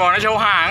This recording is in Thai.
บอกนะโชว์หาง